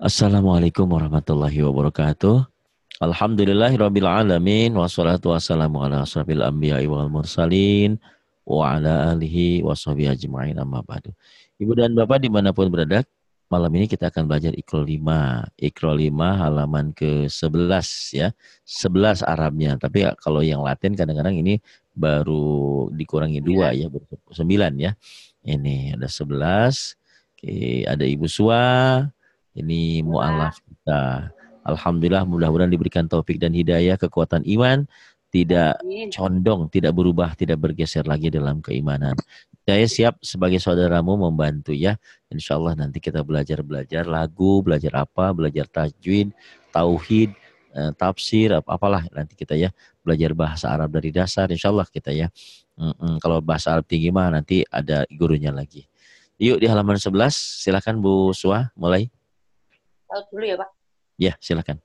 Assalamualaikum warahmatullahi wabarakatuh. Alhamdulillahirabbil alamin wassalatu wassalamu ala asrofil anbiya'i wal mursalin wa ala alihi washabihi ajma'in amma ba'du. Ibu dan Bapak di mana pun berada, malam ini kita akan belajar Iqra 5. Iqra 5 halaman ke-11 ya. 11 Arabnya, tapi kalau yang Latin kadang-kadang ini baru dikurangi dua ya, 9 ya. Ini ada 11, Oke, ada Ibu Sua, ini mu'alaf kita. Alhamdulillah mudah-mudahan diberikan taufik dan hidayah, kekuatan iman, tidak condong, tidak berubah, tidak bergeser lagi dalam keimanan. Saya siap sebagai saudaramu membantu ya. Insya Allah nanti kita belajar-belajar lagu, belajar apa, belajar tajwid, tauhid, eh, tafsir, apalah nanti kita ya. Belajar bahasa Arab dari dasar, insya Allah kita ya. Kalau bahasa Arab tinggi mah nanti ada gurunya lagi. Yuk di halaman 11, silakan Bu Sua mulai. Laut dulu ya, Pak. Ya, silakan.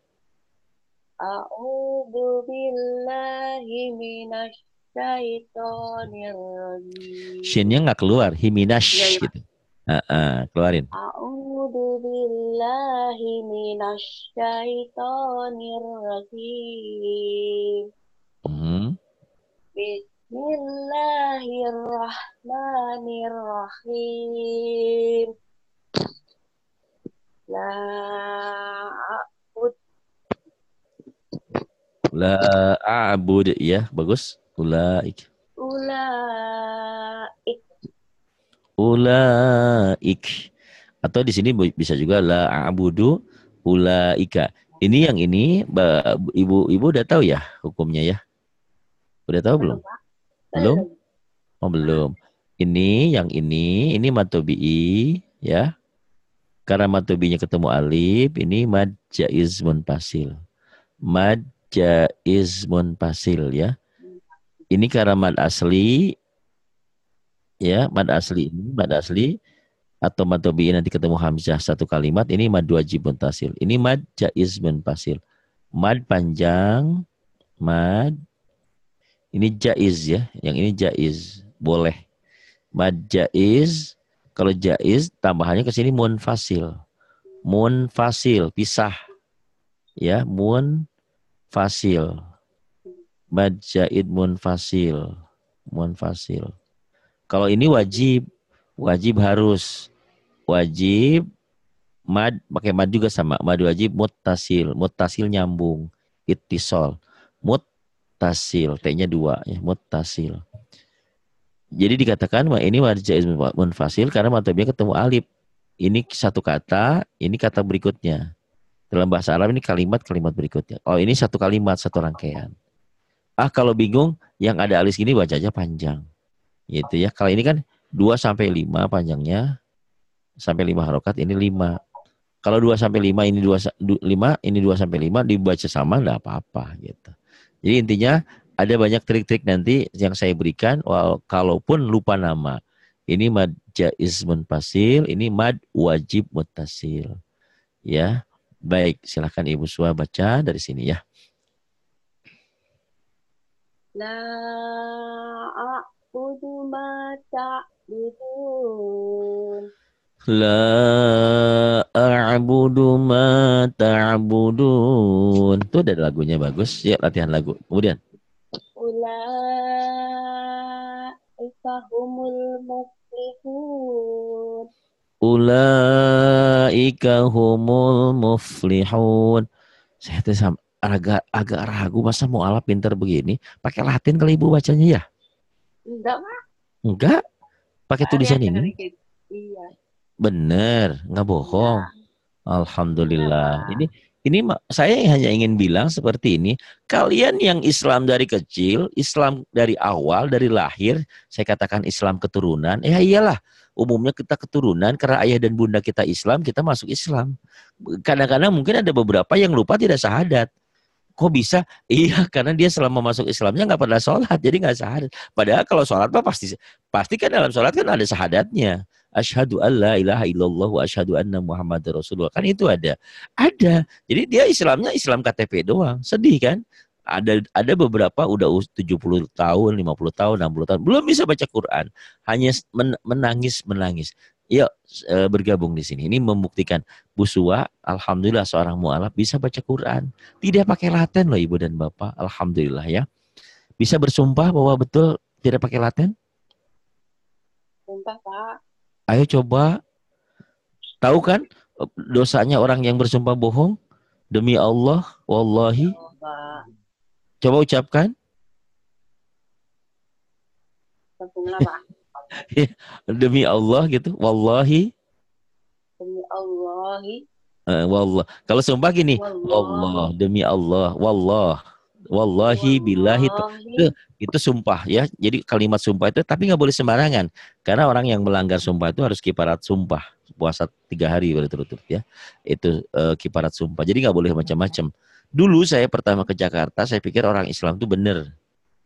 A'udzu billahi minasyaitonir rajim. Shinnya nggak keluar, himinash iya, Pak. gitu. Uh, uh, keluarin. A'udzu billahi minasyaitonir rajim. Hmm. Bismillahirrahmanirrahim. La a'bud La a'bud ya, bagus. Ulaik. ulaik Ulaik. Atau di sini bisa juga la a'budu ulaika. Ini yang ini Ba- Ibu Ibu udah tahu ya hukumnya ya? Udah tahu belum? Belum? Oh, belum. Ini yang ini, ini matobi'i ya. Karena matobi'nya ketemu alif, ini mad jaiz munfasil. Mad jaiz munfasil ya. Ini karena mad asli ya, mad asli ini mad asli atau matobi'i nanti ketemu hamzah satu kalimat, ini mad wajib munfasil. Ini mad jaiz munfasil. Mad panjang, mad ini jaiz ya, yang ini jaiz, boleh. Mad jaiz, kalau jaiz tambahannya ke sini munfasil. Munfasil, pisah. Ya, munfasil. Mad jaid munfasil. Munfasil. Kalau ini wajib, wajib harus. Wajib mad pakai mad juga sama. Mad wajib muttasil, muttasil nyambung. Ittisol. Muttasil, T-nya dua ya, muttasil. Jadi dikatakan wah ini mad jaiz munfasil karena matanya ketemu alif. Ini satu kata, ini kata berikutnya. Dalam bahasa Arab ini kalimat-kalimat berikutnya. Oh ini satu kalimat, satu rangkaian. Ah kalau bingung, yang ada alis gini bacanya panjang. Gitu ya. Kalau ini kan 2 sampai 5 panjangnya. Sampai 5 harokat, ini 5. Kalau 2 sampai 5 ini 2 5, ini 2 sampai 5 dibaca sama enggak apa-apa gitu. Jadi intinya ada banyak trik-trik nanti yang saya berikan wal- kalaupun lupa nama. Ini mad jaiz munfasil, ini mad wajib muttasil. Ya. Baik, silahkan Ibu Sua baca dari sini ya. La a'budu ma ta'budun. La a'budu ma ta'budun. Tuh ada lagunya bagus. Ya, latihan lagu. Kemudian. Ulaika humul muflihun. Ulaika humul muflihun. Saya tuh agak agak ragu masa mau ala pinter begini. Pakai Latin kali Ibu bacanya ya? Enggak, Pak. Enggak. Pakai tulisan ini. Iya. Bener, nggak bohong. Alhamdulillah. Ini ini saya hanya ingin bilang seperti ini. Kalian yang Islam dari kecil, Islam dari awal, dari lahir, saya katakan Islam keturunan. Ya iyalah, umumnya kita keturunan karena ayah dan bunda kita Islam, kita masuk Islam. Kadang-kadang mungkin ada beberapa yang lupa tidak syahadat. Kok bisa? Iya, karena dia selama masuk Islamnya nggak pernah sholat, jadi nggak syahadat. Padahal kalau sholat pasti pasti kan dalam sholat kan ada syahadatnya. Asyhadu an la ilaha illallah wa asyhadu anna Muhammad Rasulullah. Kan itu ada. Ada. Jadi dia Islamnya Islam KTP doang. Sedih kan? Ada ada beberapa udah us- 70 tahun, 50 tahun, 60 tahun belum bisa baca Quran. Hanya men- menangis menangis. Yuk eh, bergabung di sini. Ini membuktikan Bu Suwa, alhamdulillah seorang mualaf bisa baca Quran. Tidak pakai laten loh Ibu dan Bapak. Alhamdulillah ya. Bisa bersumpah bahwa betul tidak pakai laten? Sumpah, Pak. Ayo coba. Tahu kan dosanya orang yang bersumpah bohong? Demi Allah, wallahi. Coba. Coba ucapkan. Pak. Demi Allah gitu. Wallahi. Demi Allahi. Eh, wallah. Kalau sumpah gini. Allah. Demi Allah. Wallah. Wallahi billahi. Wallahi. Itu sumpah ya. Jadi kalimat sumpah itu tapi nggak boleh sembarangan. Karena orang yang melanggar sumpah itu harus kiparat sumpah. Puasa tiga hari berturut-turut ya. Itu eh, kiparat sumpah. Jadi nggak boleh macam-macam. Dulu saya pertama ke Jakarta, saya pikir orang Islam itu benar.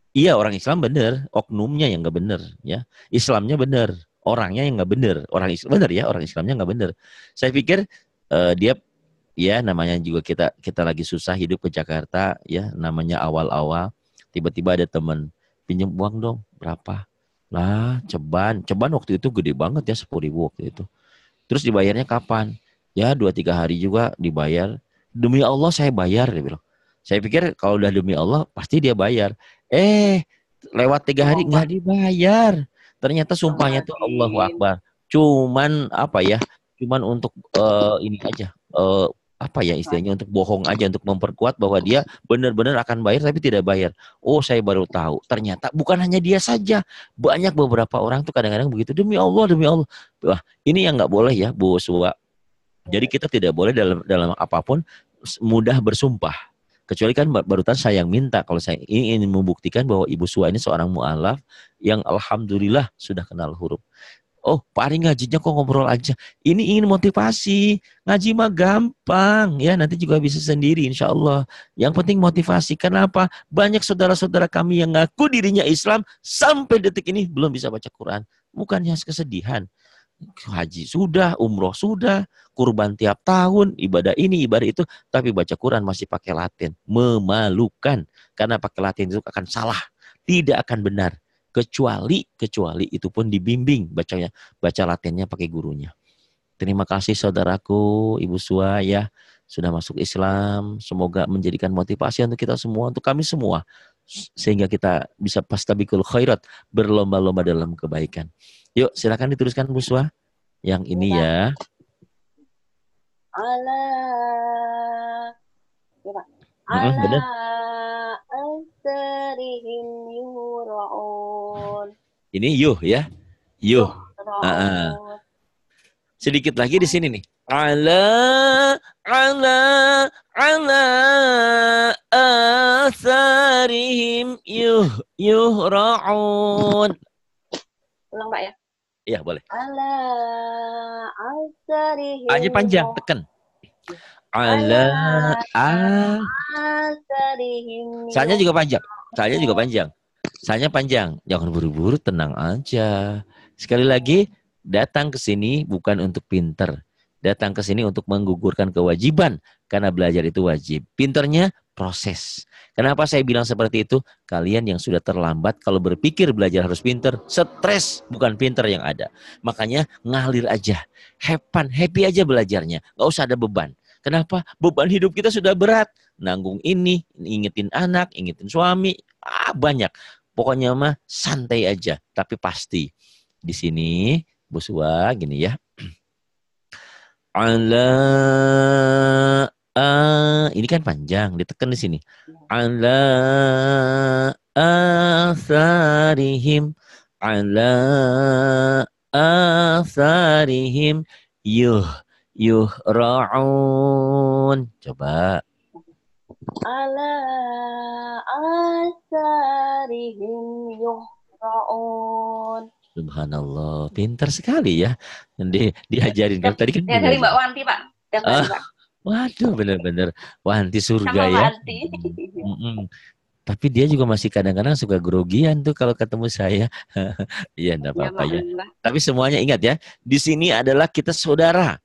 Iya orang Islam benar, oknumnya yang nggak benar ya. Islamnya benar, orangnya yang nggak benar. Orang Islam benar ya, orang Islamnya nggak benar. Saya pikir eh, dia ya namanya juga kita kita lagi susah hidup ke Jakarta ya, namanya awal-awal tiba-tiba ada teman pinjam uang dong berapa? Lah ceban, ceban waktu itu gede banget ya sepuluh ribu waktu itu. Terus dibayarnya kapan? Ya dua tiga hari juga dibayar. Demi Allah saya bayar dia bilang. Saya pikir kalau udah demi Allah pasti dia bayar. Eh, lewat tiga hari nggak dibayar. Ternyata sumpahnya tuh Allahu Akbar. Cuman apa ya? Cuman untuk eh, ini aja. eh, apa ya istilahnya untuk bohong aja untuk memperkuat bahwa dia benar-benar akan bayar tapi tidak bayar. Oh, saya baru tahu. Ternyata bukan hanya dia saja. Banyak beberapa orang tuh kadang-kadang begitu demi Allah, demi Allah. Wah, ini yang nggak boleh ya, Bu Suwa. Jadi kita tidak boleh dalam dalam apa pun mudah bersumpah. Kecuali kan barusan saya yang minta kalau saya ini ingin membuktikan bahwa Ibu Suwa ini seorang mualaf yang alhamdulillah sudah kenal huruf. Oh, Pak Ari ngajinya kok ngobrol aja. Ini ingin motivasi. Ngaji mah gampang. Ya, nanti juga bisa sendiri insya Allah. Yang penting motivasi. Kenapa? Banyak saudara-saudara kami yang ngaku dirinya Islam sampai detik ini belum bisa baca Quran. Bukannya kesedihan. Haji sudah, umroh sudah, kurban tiap tahun, ibadah ini, ibadah itu, tapi baca Quran masih pakai Latin. Memalukan. Karena pakai Latin itu akan salah. Tidak akan benar kecuali kecuali itu pun dibimbing bacanya baca latinnya pakai gurunya. Terima kasih saudaraku Ibu Sua ya sudah masuk Islam. Semoga menjadikan motivasi untuk kita semua, untuk kami semua sehingga kita bisa pastabikul khairat berlomba-lomba dalam kebaikan. Yuk silakan dituliskan Bu Sua yang ini ya. Ala. Ya, Pak. Asrihim yura'un. Ini yuh ya. Yuh. Ra'un. Ah, ah. Sedikit lagi di sini nih. Ala ala ala atharihim yuh yuhra'un. Ulang Pak ya. Iya boleh. Ala asrihim. Aja panjang, tekan. Ala a. asrihim. Saya juga panjang. Saya juga panjang. Saya panjang. Jangan buru-buru, tenang aja. Sekali lagi, datang ke sini bukan untuk pinter. Datang ke sini untuk menggugurkan kewajiban. Karena belajar itu wajib. Pinternya proses. Kenapa saya bilang seperti itu? Kalian yang sudah terlambat kalau berpikir belajar harus pinter, stres bukan pinter yang ada. Makanya ngalir aja. Hepan, happy aja belajarnya. Gak usah ada beban. Kenapa? Beban hidup kita sudah berat. Nanggung ini, ingetin anak, ingetin suami, ah banyak. Pokoknya mah santai aja, tapi pasti. Di sini Bu Sua gini ya. Ala a- ini kan panjang, ditekan di sini. Ala atharihim ala atharihim yuh yuh ra'un. Coba. Ala asarihim yuhra'un. Subhanallah, pintar sekali ya. Di, diajarin kan tadi kan. Ya dari. Mbak Wanti, Pak. Ah. Waduh, bener-bener wanti surga Sama ya. Wanti. Mm-mm. Tapi dia juga masih kadang-kadang suka grogian tuh kalau ketemu saya. Iya, enggak Ya, apa-apa ya. Tapi semuanya ingat ya, di sini adalah kita saudara.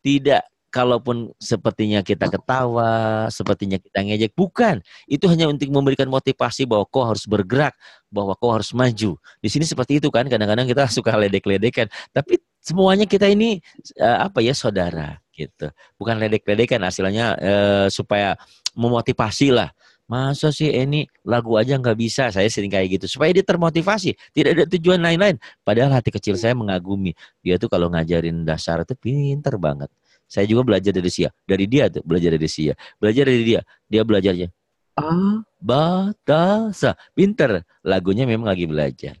Tidak kalaupun sepertinya kita ketawa, sepertinya kita ngejek, bukan. Itu hanya untuk memberikan motivasi bahwa kau harus bergerak, bahwa kau harus maju. Di sini seperti itu kan, kadang-kadang kita suka ledek-ledekan. Tapi Semuanya kita ini uh, apa ya saudara gitu. Bukan ledek-ledekan hasilnya uh, supaya memotivasi lah. Masa sih ini lagu aja nggak bisa? Saya sering kayak gitu supaya dia termotivasi. Tidak ada tujuan lain-lain. Padahal hati kecil saya mengagumi. Dia tuh kalau ngajarin dasar itu pinter banget. Saya juga belajar dari dia. Dari dia tuh belajar dari dia. Belajar dari dia. Dia belajarnya. Ah, batasa. Pinter. Lagunya memang lagi belajar.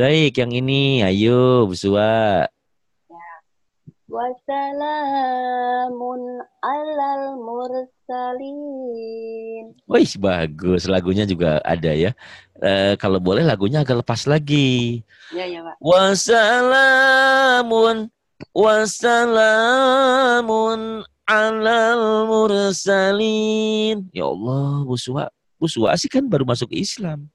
Baik, yang ini. Ayo, Busua. Wassalamun alal mursalin. Wih, bagus. Lagunya juga ada ya. E, kalau boleh lagunya agak lepas lagi. Ya, ya, Pak. Wassalamun wassalamun alal mursalin. Ya Allah, Buswa. Buswa sih kan baru masuk Islam.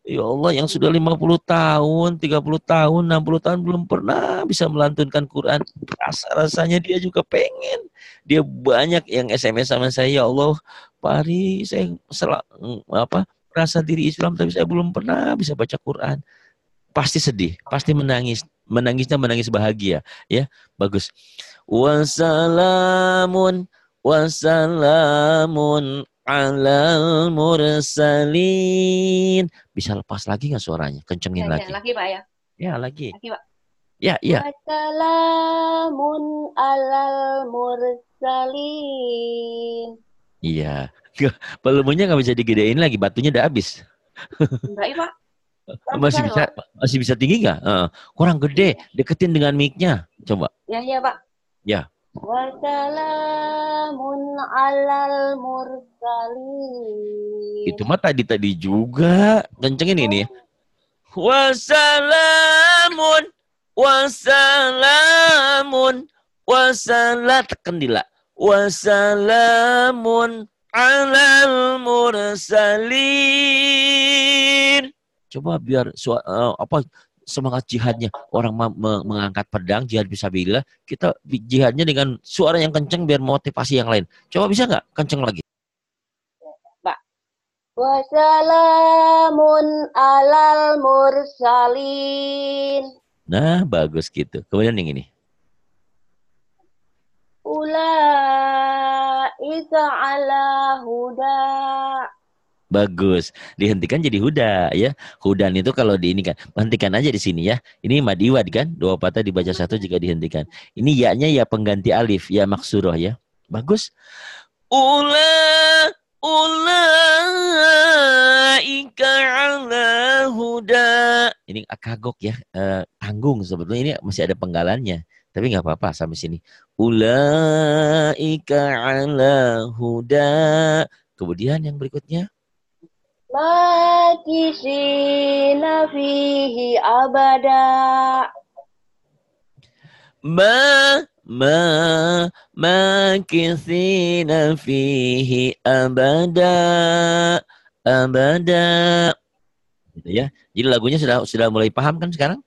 Ya Allah yang sudah 50 tahun, 30 tahun, 60 tahun belum pernah bisa melantunkan Quran. Rasa-rasanya dia juga pengen. Dia banyak yang SMS sama saya, ya Allah, Pari, saya sel- apa merasa diri Islam tapi saya belum pernah bisa baca Quran. Pasti sedih, pasti menangis. Menangisnya menangis bahagia, ya. Bagus. Wassalamun wassalamun alal mursalin. Bisa lepas lagi nggak suaranya? Kencengin Ya, lagi. ya, lagi, Pak ya. Ya, lagi. Lagi, Pak. Ya, ya. Wassalamun alal mursalin. Iya. Volumenya nggak bisa digedein lagi, batunya udah habis. Enggak, ya, Pak. Kurang Masih bisa masih bisa tinggi nggak? Heeh. kurang gede, deketin dengan mic-nya. Coba. Ya, ya, Pak. Ya. Wassalamun alal mursalin. Itu mah tadi-tadi juga. Kencengin ini. Wassalamun wassalamun wassalat tekan dila. Wassalamun alal mursalin. Coba biar sua- eh, apa semangat jihadnya orang mengangkat pedang jihad bisa bila kita jihadnya dengan suara yang kenceng biar motivasi yang lain. Coba bisa nggak kenceng lagi? Wassalamun alal mursalin. Nah bagus gitu. Kemudian yang ini. Ulaika ala huda. Bagus. Dihentikan jadi huda ya. Hudan itu kalau di ini kan. Hentikan aja di sini ya. Ini madiwad kan. Dua patah dibaca satu jika dihentikan. Ini ya-nya ya pengganti alif. Ya maksuroh ya. Bagus. Ula ulaika ala huda. Ini kagok ya. Eh, tanggung sebetulnya ini masih ada penggalannya. Tapi nggak apa-apa sampai sini. Ulaika ala huda. Kemudian yang berikutnya. Makisina fihi abada. Ma ma makithina fihi abada abada gitu ya. Jadi lagunya sudah sudah mulai paham kan sekarang?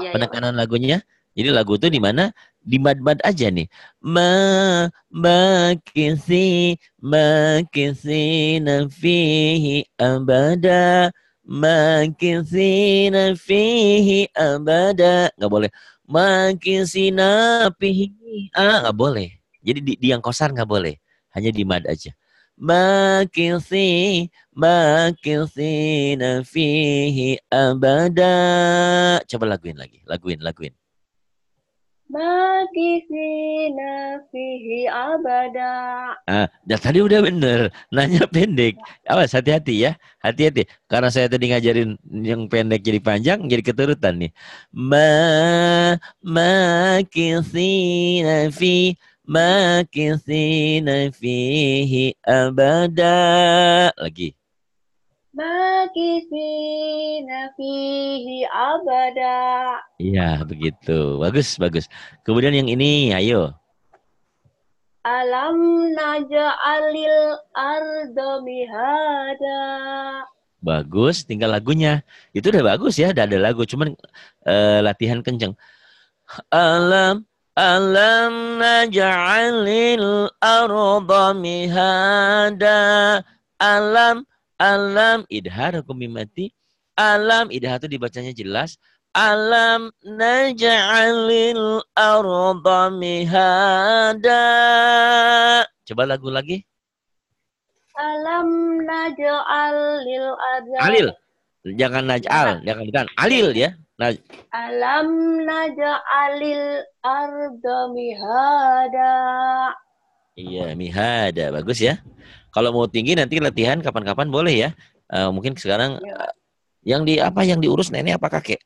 Ya, ya. Penekanan lagunya. Jadi lagu itu di mana? Di mad-mad aja nih. Ma makithi makithina fihi abada makithina fihi abada. Nggak boleh. Makisina fihi ah nggak boleh. Jadi di, di yang kosar nggak boleh. Hanya di mad aja. Makithi makithina fihi abada. Coba laguin lagi. Laguin, laguin. Makisina fihi abada. Ah, dan tadi udah bener. Nanya pendek. Awas hati-hati ya. Hati-hati. Karena saya tadi ngajarin yang pendek jadi panjang, jadi keturutan nih. Ma makithina fi makithina fihi abada. Lagi. Makisina fihi abada. Iya, begitu. Bagus, bagus. Kemudian yang ini, ayo. Alam naja'alil arda mihada. Bagus, tinggal lagunya. Itu udah bagus ya, udah ada lagu. Cuman eh, latihan kenceng. Alam alam naj'alil arda mihada. Alam alam idhar hukum mimati. Alam idhar itu dibacanya jelas. Alam naj'alil arda mihada. Coba lagu lagi. Alam naj'al lil arda. Alil. Jangan naj'al, jangan bukan. Alil ya. Naj Alam naj'alil arda mihada. iya, mihada. Bagus ya. Kalau mau tinggi nanti latihan kapan-kapan boleh ya. Eh, mungkin sekarang Ya. yang di apa yang diurus nenek apa kakek?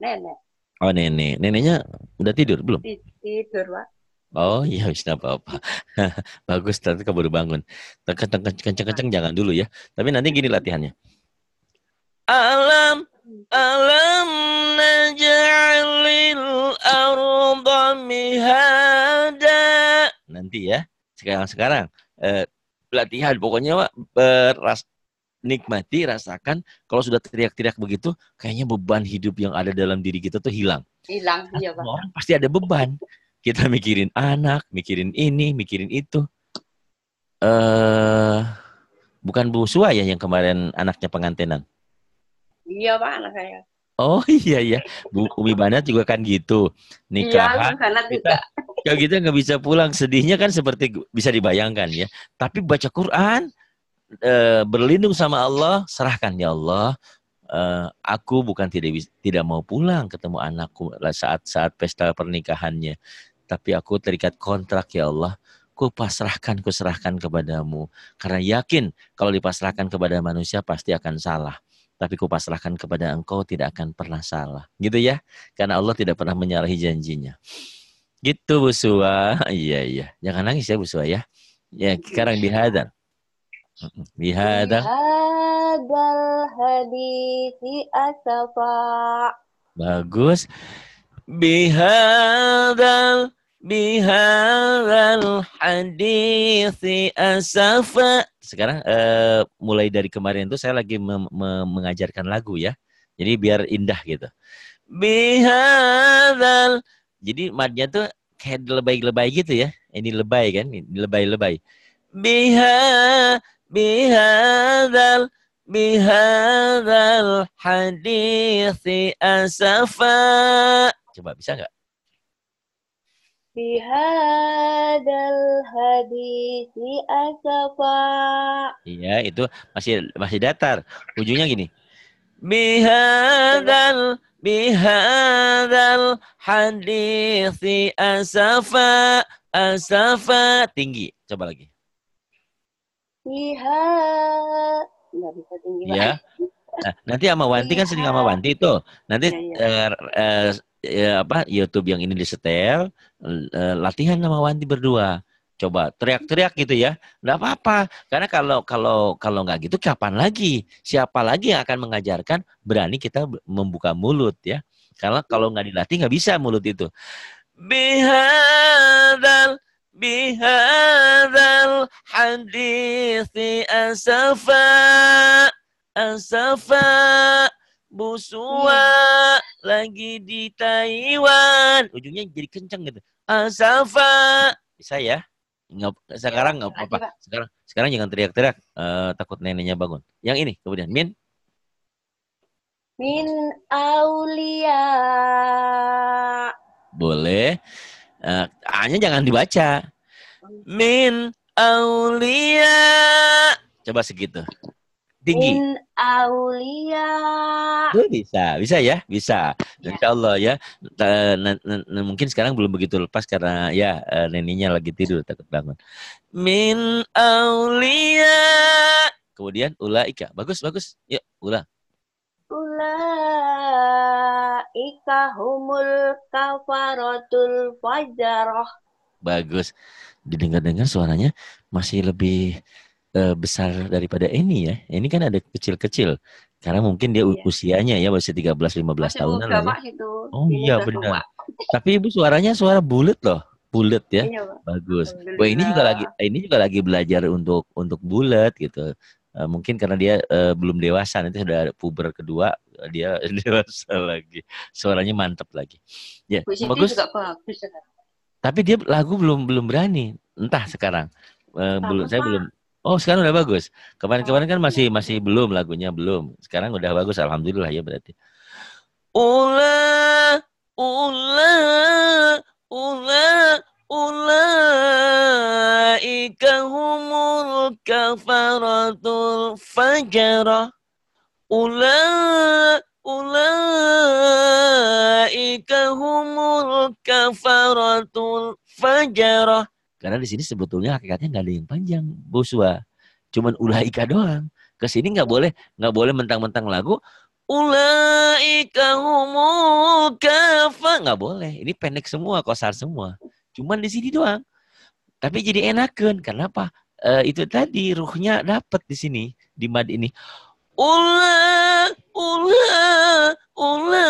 Nenek Oh nenek. Neneknya udah tidur belum? ti- tidur, Pak. Oh iya wis apa-apa. Bagus nanti keburu bangun. Kenceng-kenceng jangan dulu ya. Tapi nanti gini latihannya. Alam alam naj'alil arda mihada. Nanti ya. Sekarang sekarang eh, latihan pokoknya Pak beras nikmati rasakan kalau sudah teriak-teriak begitu kayaknya beban hidup yang ada dalam diri kita tuh hilang. Hilang, iya, Pak. Orang pasti ada beban. Kita mikirin anak, mikirin ini, mikirin itu. Eh, bukan Bu Sua ya yang kemarin anaknya pengantenan. Iya, Pak, anak saya. Oh iya ya, Bu Umi Banat juga kan gitu. Iya, Nikahan, karena juga. kalau kita nggak bisa pulang, sedihnya kan seperti bisa dibayangkan ya. Tapi baca Quran, eh, berlindung sama Allah, serahkan ya Allah. eh, aku bukan tidak tidak mau pulang ketemu anakku saat saat pesta pernikahannya, tapi aku terikat kontrak ya Allah. Ku pasrahkan, ku serahkan kepadamu. Karena yakin kalau dipasrahkan kepada manusia pasti akan salah. Tapi ku pasrahkan kepada engkau tidak akan pernah salah. Gitu ya. Karena Allah tidak pernah menyalahi janjinya. Gitu Bu Sua. Iya, iya. Jangan nangis ya Bu Sua ya. Ya, sekarang bihadar. Bihadar. Hadal hadisi asafa. Bagus. Bihadal bihadal hadisi asafa. Sekarang eh, mulai dari kemarin itu saya lagi mem- mem- mengajarkan lagu ya. Jadi biar indah gitu. Bihadal. Jadi madnya tuh kayak lebay-lebay gitu ya. Ini lebay kan, lebay-lebay. Biha bihadal bihadal hadisi asafa. Coba bisa nggak? Bihadal hadisi asafa. Iya, itu masih masih datar. Ujungnya gini. Bihadal bihadal hadisi asafa asafa tinggi. Coba lagi. Biha nggak bisa tinggi Pak. Ya. Nah, nanti sama Wanti kan sering sama Wanti tuh. Nanti Iya, eh, eh, eh, apa YouTube yang ini disetel, eh, latihan sama Wanti berdua. Coba teriak-teriak gitu ya. Nggak apa-apa. Karena kalau kalau kalau nggak gitu kapan lagi? Siapa lagi yang akan mengajarkan berani kita membuka mulut ya? Karena kalau nggak dilatih nggak bisa mulut itu. Bihadal bihadal hadisi asafa asafa busua lagi di Taiwan. Ujungnya jadi kenceng gitu. Asafa bisa ya? Nggak sekarang nggak apa-apa. Pak. sekarang sekarang jangan teriak-teriak. Eh, takut neneknya bangun. Yang ini kemudian. Min? Min aulia. boleh. Eh, A-nya jangan dibaca. Min aulia. Coba segitu tinggi Min aulia. Tuh bisa, bisa ya, bisa. Ya. Insya Allah ya. Mungkin sekarang belum begitu lepas karena ya eh, neninya lagi tidur takut bangun. Min aulia. Kemudian ulaika. Bagus, bagus. Yuk, ulang. Ulaika humul kafaratul fajarah. Bagus. Didengar-dengar suaranya masih lebih eh, besar daripada ini ya. Ini kan ada kecil-kecil. Karena mungkin dia Iya. usianya ya masih 13 15 Masih tahunan lah ya. Pak, itu. Oh Ini iya udah benar. tua. Tapi Ibu suaranya suara bulat loh. Bulat ya. Iya, Pak. Bagus. Wah ini juga lagi ini juga lagi belajar untuk untuk bulat gitu. Eh, mungkin karena dia eh, belum dewasa nanti sudah puber kedua dia dewasa lagi. Suaranya mantap lagi. Ya, Siti bagus. juga bagus. Tapi dia lagu belum belum berani. Entah sekarang. Eh, belum saya belum Oh, sekarang udah bagus. Kemarin-kemarin kan masih masih belum lagunya belum. Sekarang udah bagus alhamdulillah ya berarti. Ula, ula, ula, ulaika humul kafaratul fajarah. Ula, ulaika humul kafaratul fajarah. Karena di sini sebetulnya hakikatnya nggak ada yang panjang, Buswa. Cuman ulaika doang. Ke sini nggak boleh, nggak boleh mentang-mentang lagu Ulaika kafa. Nggak boleh. Ini pendek semua, kosar semua. Cuman di sini doang. Tapi jadi enakan. Kenapa? Uh, itu tadi ruhnya dapat di sini. Di mad ini. Ula, ula, ulaika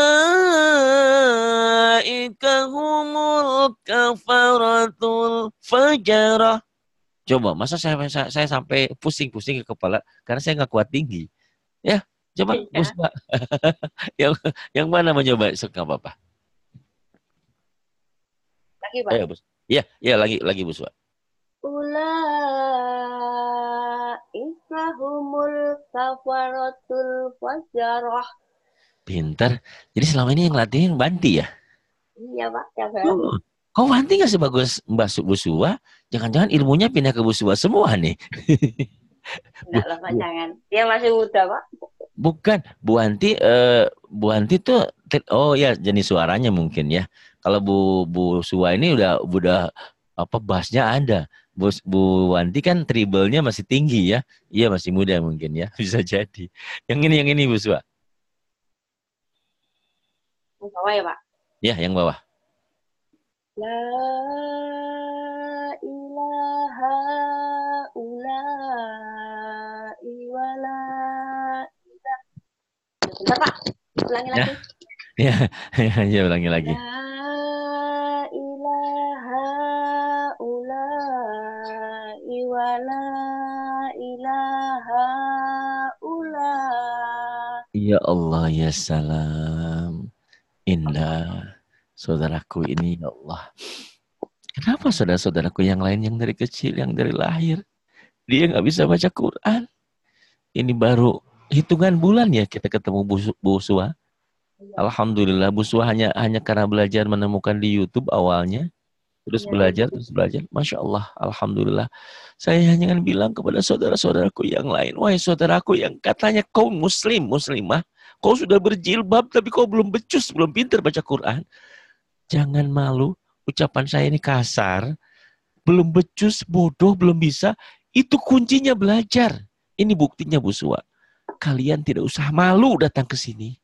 humul kafaratul fajarah. Coba, masa saya, saya, saya sampai pusing-pusing ke kepala karena saya nggak kuat tinggi. Ya, Coba ya. Yang yang mana mau coba suka apa-apa? Lagi, Pak. Ayo, Bus. Iya, iya lagi lagi Buswa. Ulaika humul kafaratul fajarah. Pintar. Jadi selama ini yang latihin Banti ya? Iya, Pak. Ya, Pak. Oh. Kok Banti nggak sebagus Mbak Busua? Jangan-jangan ilmunya pindah ke Busua semua nih. Enggak lah, Pak, jangan. Dia masih muda, Pak. Bukan, Bu Anti, uh, Bu Anti tuh, oh ya jenis suaranya mungkin ya. Kalau Bu Bu Suwa ini udah udah apa bassnya ada. Bu, Bu Wanti kan tribalnya masih tinggi ya. Iya masih muda mungkin ya, bisa jadi. Yang ini yang ini Bu Suwa. Yang bawah ya Pak? Ya, yang bawah. La ilaha ula iwala Bentar Pak, ulangi lagi. Ya, ya, ya ulangi lagi. La iwala ilaha ula. Ya Allah ya salam. Indah saudaraku ini ya Allah. Kenapa saudara-saudaraku yang lain yang dari kecil, yang dari lahir, dia nggak bisa baca Quran? Ini baru hitungan bulan ya kita ketemu Bu, Bu Suha. Iya. Alhamdulillah Bu Suha hanya hanya karena belajar menemukan di YouTube awalnya, terus ya, belajar terus belajar, masya Allah, Alhamdulillah. Saya hanya ingin bilang kepada saudara-saudaraku yang lain, wahai saudaraku yang katanya kau Muslim, Muslimah, kau sudah berjilbab tapi kau belum becus, belum pintar baca Quran, jangan malu. Ucapan saya ini kasar, belum becus, bodoh, belum bisa. Itu kuncinya belajar. Ini buktinya Bu Suha kalian tidak usah malu datang ke sini.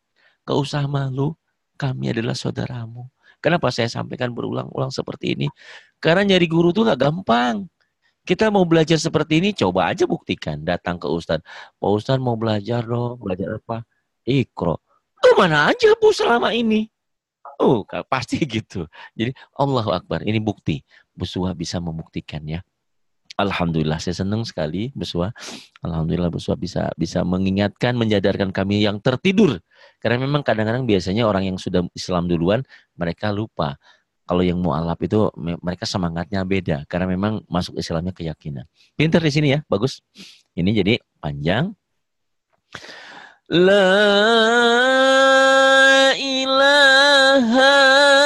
Gak usah malu, kami adalah saudaramu. Kenapa saya sampaikan berulang-ulang seperti ini? Karena nyari guru itu gak gampang. Kita mau belajar seperti ini, coba aja buktikan. Datang ke Ustadz. Pak Ustadz mau belajar dong. Belajar apa? Ikro. Ke mana aja Bu selama ini? Oh, pasti gitu. Jadi Allahu Akbar. Ini bukti. Bu Suha bisa membuktikan ya. Alhamdulillah saya senang sekali Beswa. Alhamdulillah Beswa bisa bisa mengingatkan, menjadarkan kami yang tertidur. Karena memang kadang-kadang biasanya orang yang sudah Islam duluan mereka lupa. Kalau yang mualaf itu mereka semangatnya beda karena memang masuk Islamnya keyakinan. Pinter di sini ya, bagus. Ini jadi panjang. La ilaha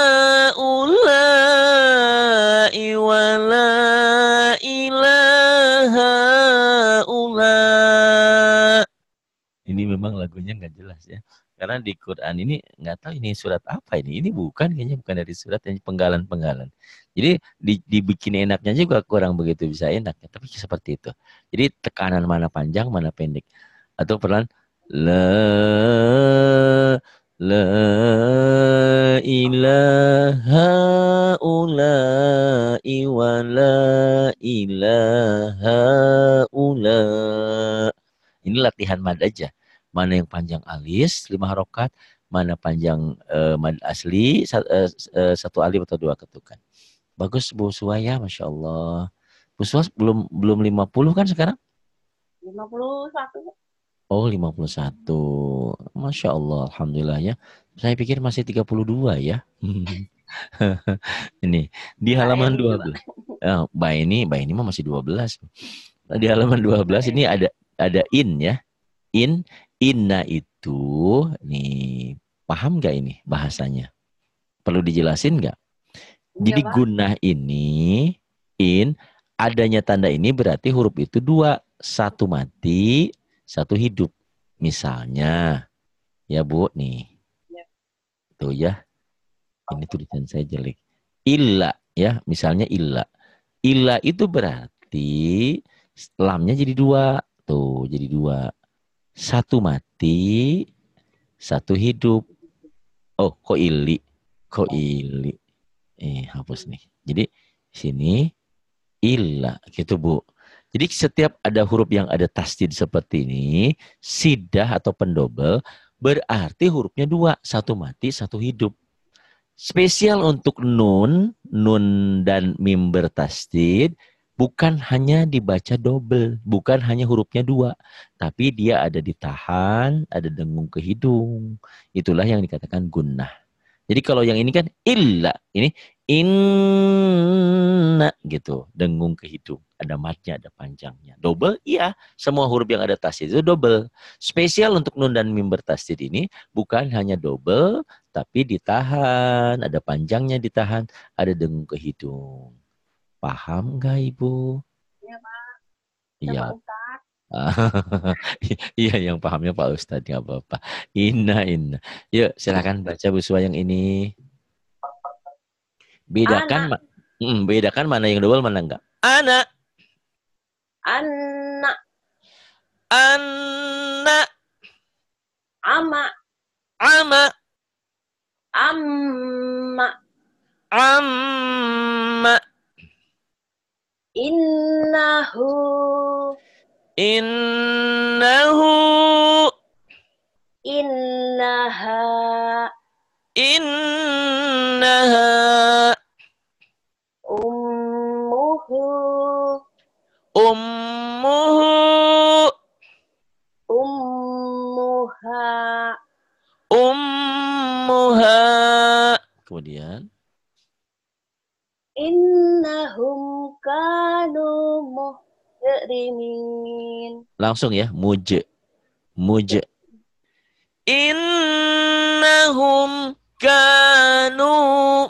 lagunya nggak jelas ya. Karena di Quran ini nggak tahu ini surat apa ini. Ini bukan kayaknya bukan dari surat yang penggalan-penggalan. Jadi di, dibikin enaknya juga kurang begitu bisa enak. Ya. Tapi seperti itu. Jadi tekanan mana panjang mana pendek. Atau pelan la la ilaha ula wa la ilaha ula. Ini latihan mad aja mana yang panjang alis lima harokat, mana panjang uh, mad asli satu, uh, uh, satu alif atau dua ketukan. Bagus Bu Suwaya, masya Allah. Bu Suwas belum belum 50 kan sekarang? 51. Oh 51. Masya Allah, Alhamdulillah ya. Saya pikir masih 32 ya. ini di halaman 12. Oh, Mbak ini, Mbak ini mah masih 12. Di halaman 12 ini ada ada in ya. In Inna itu nih Paham nggak ini bahasanya? Perlu dijelasin nggak? Jadi gunah ini in adanya tanda ini berarti huruf itu dua, satu mati, satu hidup. Misalnya, ya Bu nih, Ya. tuh ya, ini tulisan saya jelek. Illa ya, misalnya illa. Illa itu berarti lamnya jadi dua, tuh jadi dua. Satu mati, satu hidup. Oh, kok ili? Kok ili? Eh, hapus nih. Jadi sini illa gitu Bu. Jadi setiap ada huruf yang ada tasdid seperti ini, sidah atau pendobel, berarti hurufnya dua, satu mati, satu hidup. Spesial untuk nun, nun dan mim bertasdid, bukan hanya dibaca double, bukan hanya hurufnya dua, tapi dia ada ditahan, ada dengung ke hidung. Itulah yang dikatakan gunnah. Jadi kalau yang ini kan illa, ini inna gitu, dengung ke hidung. Ada matnya, ada panjangnya. Double, iya. Semua huruf yang ada tasdid itu double. Spesial untuk nun dan mim bertasdid ini bukan hanya double, tapi ditahan, ada panjangnya ditahan, ada dengung ke hidung. Paham nggak Ibu? Iya, Pak. Iya. Iya yang pahamnya Pak Ustadz nggak apa-apa. Inna inna. Yuk silakan baca Bu Sua yang ini. Bedakan ma- Mm, bedakan mana yang double mana enggak. Ana, Anak, anna, ama, ama, amma, amma, innahu, innahu, innaha, innaha, ummuhu, ummuhu, ummuha, ummuha. Kemudian langsung ya muje muje innahum kanu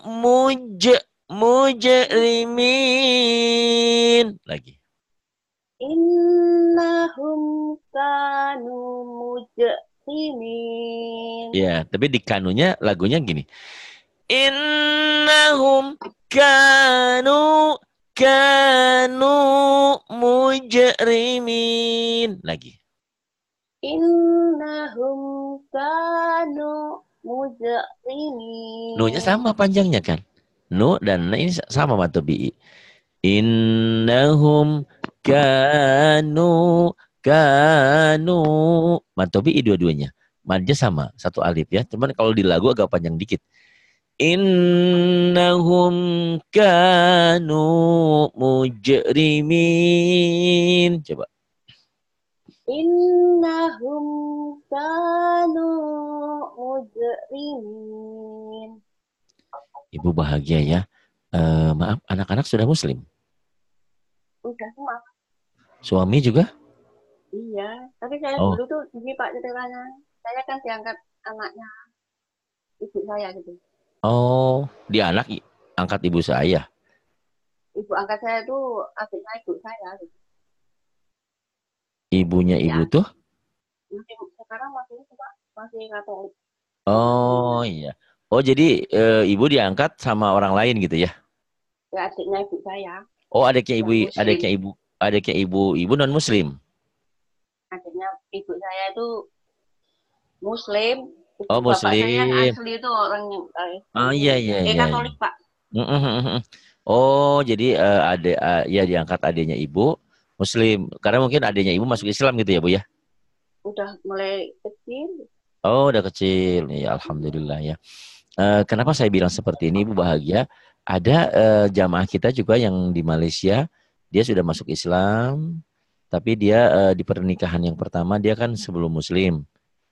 muj mujrimin. Lagi. Innahum kanu mujrimin. ya tapi di kanunya lagunya gini. Innahum kanu kanu mujrimin lagi Innahum kanu mujrimin. Nu-nya sama panjangnya kan? Nu dan na ini sama matobi. Innahum kanu kanu matobi dua-duanya. Madnya sama, satu alif ya. Cuman kalau di lagu agak panjang dikit. Innahum kanu mujrimin. Coba. Innahum kanu mujrimin. Ibu bahagia ya. Eh, maaf, anak-anak sudah muslim. Udah semua. Suami juga? Iya. Tapi saya Oh. dulu tuh gini Pak ceritanya. Saya kan diangkat anaknya ibu saya gitu. Oh, dia anak angkat ibu saya. Ibu angkat saya tuh adiknya ibu saya. Ibunya ibu Ya. tuh? Sekarang masih masih katolik. Oh iya. Oh jadi eh, ibu diangkat sama orang lain gitu ya? Ya adiknya ibu saya. Oh adiknya ibu, adiknya ibu, adiknya ibu, ibu non muslim. Adiknya ibu saya itu muslim. Oh, Bapak saya yang muslim. asli itu orang yang eh, Oh iya iya eh, iya. katolik Pak. Mm, mm, mm. Oh jadi eh, ada eh, ya diangkat adiknya ibu muslim. Karena mungkin adiknya ibu masuk Islam gitu ya bu ya? Udah mulai kecil. Oh udah kecil, ya alhamdulillah ya. Eh, kenapa saya bilang seperti ini ibu bahagia? Ada eh, jamaah kita juga yang di Malaysia, dia sudah masuk Islam, tapi dia di pernikahan yang pertama dia kan sebelum Muslim.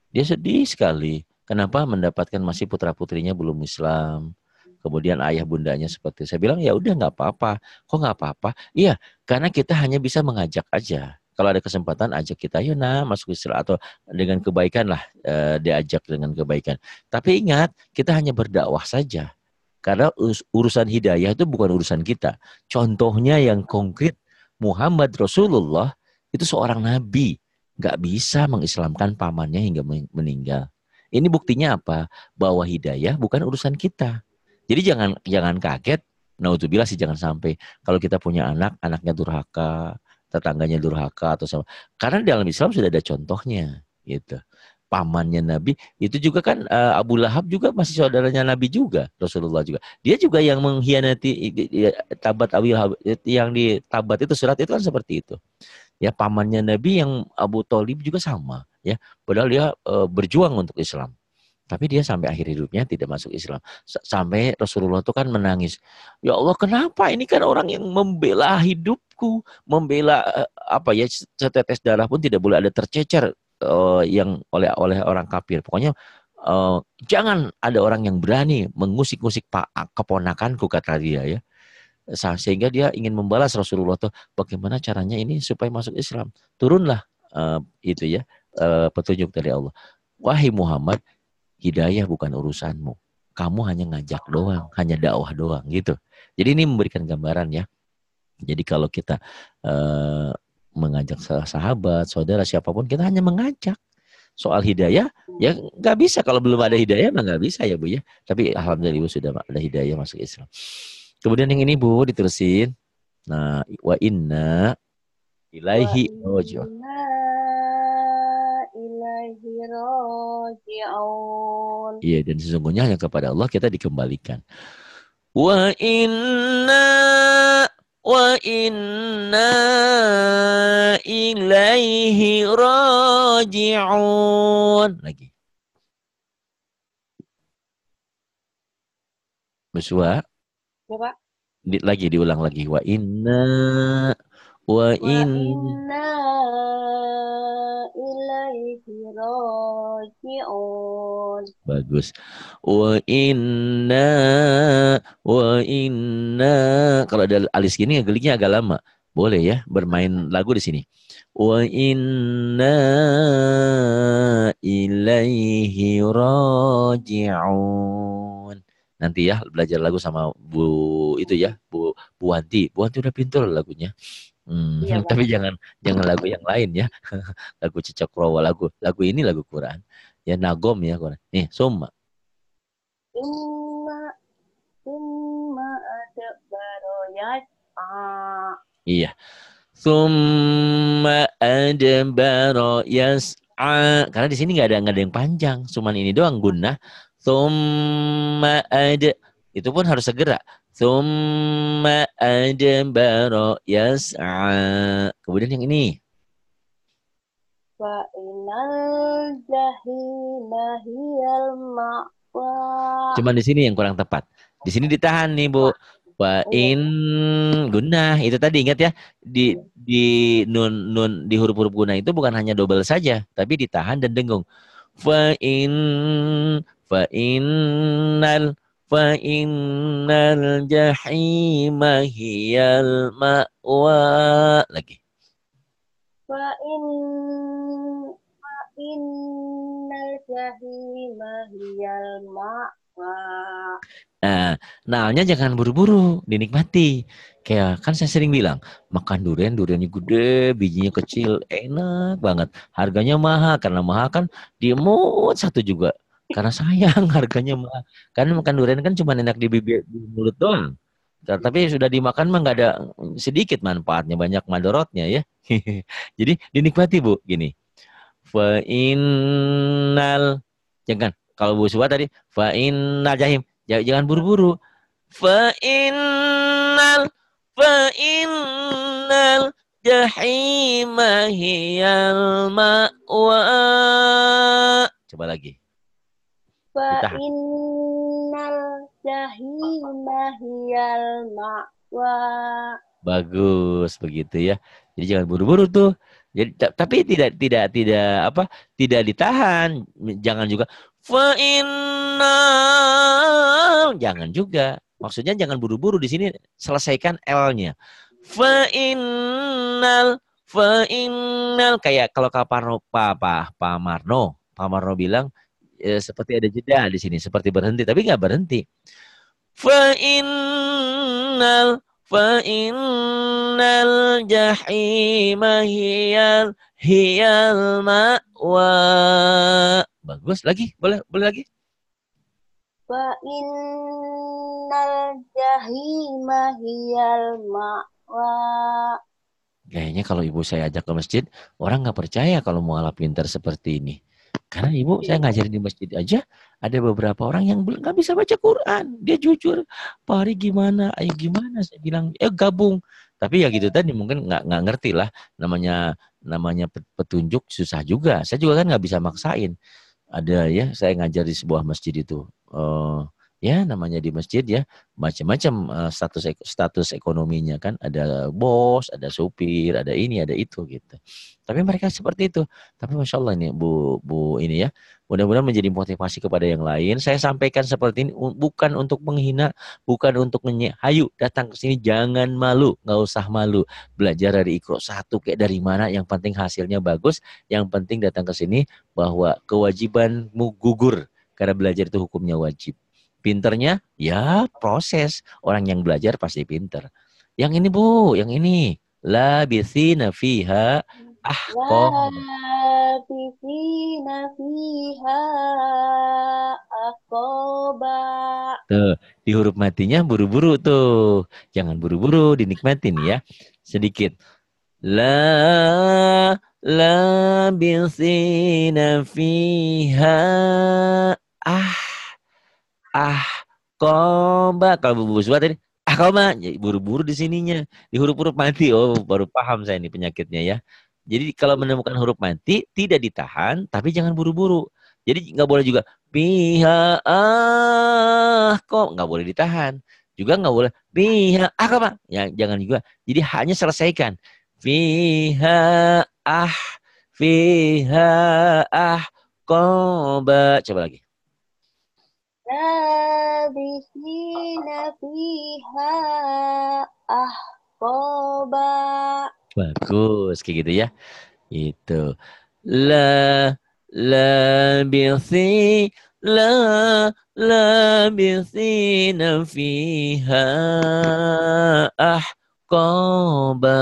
Dia sedih sekali. Kenapa mendapatkan masih putra putrinya belum Islam? Kemudian ayah bundanya seperti saya bilang ya udah nggak apa-apa. Kok nggak apa-apa? Iya, karena kita hanya bisa mengajak aja. Kalau ada kesempatan ajak kita, yuk nah masuk Islam atau dengan kebaikan lah uh, diajak dengan kebaikan. Tapi ingat, kita hanya berdakwah saja. Karena urusan hidayah itu bukan urusan kita. Contohnya yang konkret, Muhammad Rasulullah itu seorang nabi. Gak bisa mengislamkan pamannya hingga meninggal. Ini buktinya apa? Bahwa hidayah bukan urusan kita. Jadi jangan jangan kaget. Itu bila sih jangan sampai kalau kita punya anak, anaknya durhaka, tetangganya durhaka atau sama. Karena dalam Islam sudah ada contohnya gitu. Pamannya Nabi itu juga kan uh, Abu Lahab juga masih saudaranya Nabi juga Rasulullah juga. Dia juga yang mengkhianati tabat Abu Lahab yang di tabat itu surat itu kan seperti itu. Ya pamannya Nabi yang Abu Talib juga sama ya. Padahal dia uh, berjuang untuk Islam. Tapi dia sampai akhir hidupnya tidak masuk Islam. Sampai Rasulullah itu kan menangis. Ya Allah kenapa ini kan orang yang membela hidupku. Membela eh, apa ya setetes darah pun tidak boleh ada tercecer uh, yang oleh oleh orang kafir. Pokoknya uh, jangan ada orang yang berani mengusik-usik pak keponakanku kata dia ya. Sehingga dia ingin membalas Rasulullah tuh bagaimana caranya ini supaya masuk Islam. Turunlah uh, itu ya uh, petunjuk dari Allah. Wahai Muhammad, hidayah bukan urusanmu. Kamu hanya ngajak doang, hanya dakwah doang gitu. Jadi ini memberikan gambaran ya. Jadi kalau kita uh, mengajak sahabat, saudara siapa pun kita hanya mengajak. Soal hidayah ya nggak bisa kalau belum ada hidayah mah nggak bisa ya bu ya. Tapi alhamdulillah ibu sudah ada hidayah masuk Islam. Kemudian yang ini bu diterusin. Nah wa inna ilaihi raji'un. Iya, dan sesungguhnya hanya kepada Allah kita dikembalikan. Wa inna wa inna ilaihi raji'un. Lagi. Muswa. Ya, Pak. Di, lagi diulang lagi. Wa inna wa, inna ilaihi raji'un. Bagus. Wa inna wa inna kalau ada alis gini geliknya agak lama. Boleh ya bermain lagu di sini. Wa inna ilaihi raji'un. Nanti ya belajar lagu sama Bu itu ya, Bu Bu Wanti. Bu Wanti udah pintar lagunya. Hmm, iya, tapi jangan jangan lagu yang lain ya. lagu cicak rawa lagu lagu ini lagu Quran. Ya nagom ya Quran. Nih, summa. Summa summa ada baroyat. Iya. Summa ada baroyas karena di sini nggak ada nggak ada yang panjang, cuman ini doang guna. Summa ada itu pun harus segera. Thumma adbara yas'a. Kemudian yang ini. Wa inal jahima hiyal ma'wa. Cuman di sini yang kurang tepat. Di sini ditahan nih, Bu. Wa iya. in gunah itu tadi ingat ya di di nun nun di huruf-huruf gunah itu bukan hanya double saja tapi ditahan dan dengung. Fa in fa innal fa innal jahima hiyal ma'wa lagi Nah, nalnya jangan buru-buru, dinikmati. Kayak kan saya sering bilang, makan durian, duriannya gede, bijinya kecil, enak banget. Harganya mahal, karena mahal kan diemut satu juga. Karena sayang harganya mah. Kan makan durian kan cuma enak di bibir di mulut doang. Tapi sudah dimakan mah nggak ada sedikit manfaatnya, banyak madorotnya ya. Jadi dinikmati Bu gini. Fa innal jangan kalau Bu Suwa tadi fa innal jahim jangan buru-buru. Fa innal fa innal jahim ma'wa. Coba lagi. Fa innal jahima hiyal ma'wa. Bagus begitu ya. Jadi jangan buru-buru tuh. Jadi tapi tidak tidak tidak apa? Tidak ditahan. Jangan juga fa innal jangan juga. Maksudnya jangan buru-buru di sini selesaikan L-nya. Fa innal fa innal kayak kalau Kak Parno Pak Pak Pak Marno Pak Marno bilang ya, seperti ada jeda di sini seperti berhenti tapi nggak berhenti. Fa innal fa innal jahima hiyal hiyal ma'wa. Bagus. Lagi? Boleh boleh lagi? Fa innal jahima hiyal ma'wa. Kayaknya kalau ibu saya ajak ke masjid, orang nggak percaya kalau mualaf pintar seperti ini. Karena ibu saya ngajarin di masjid aja, ada beberapa orang yang belum nggak bisa baca Quran. Dia jujur, Pak Hari gimana? Ayo gimana? Saya bilang, eh gabung. Tapi ya gitu tadi mungkin nggak nggak ngerti lah namanya namanya petunjuk susah juga. Saya juga kan nggak bisa maksain. Ada ya, saya ngajar di sebuah masjid itu uh, ya namanya di masjid ya macam-macam uh, status status ekonominya kan. Ada bos ada supir ada ini ada itu gitu. Tapi mereka seperti itu. Tapi masya Allah ini bu bu ini ya mudah-mudahan menjadi motivasi kepada yang lain. Saya sampaikan seperti ini bukan untuk menghina bukan untuk menye hayu datang ke sini jangan malu nggak usah malu. Belajar dari ikro satu kayak dari mana yang penting hasilnya bagus. Yang penting datang ke sini bahwa kewajibanmu gugur. Karena belajar itu hukumnya wajib. Pinternya ya proses. Orang yang belajar pasti pinter. Yang ini Bu, yang ini. La bisina fiha ahqam. La bisina fiha ahqaba. Tuh, di huruf matinya buru-buru tuh. Jangan buru-buru, dinikmatin ya. Sedikit. La labisina fiha ah ah koba kalau bu Buswa tadi ah koma. Buru-buru di sininya. Di huruf-huruf mati. Oh baru paham saya ini penyakitnya ya. Jadi kalau menemukan huruf mati tidak ditahan tapi jangan buru-buru. Jadi nggak boleh juga piha ah kok? Nggak boleh ditahan. Juga nggak boleh piha ah koma ya jangan juga. Jadi hanya selesaikan. Fiha ah fiha ah koba coba lagi labisina fiha ahqaba. Bagus kayak gitu ya. Itu la labisi la labisina fiha ahqaba.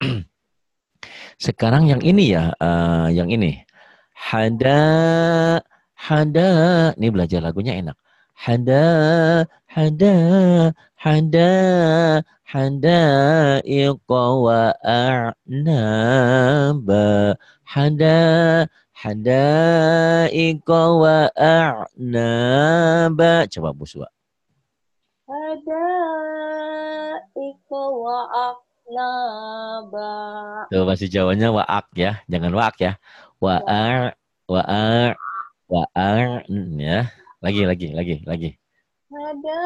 Sekarang yang ini ya, uh, yang ini. Hada Hada, ini belajar lagunya enak. Hada, hada, hada, hada iqa wa a'naba. Hada, hada iqa wa a'naba. Coba Buswa. Hada iqa wa a'naba. Tuh masih Jawanya wa'ak ya, jangan wa'ak ya. Wa'a, wa'a, Wa'ar ya. Lagi lagi lagi lagi. Ada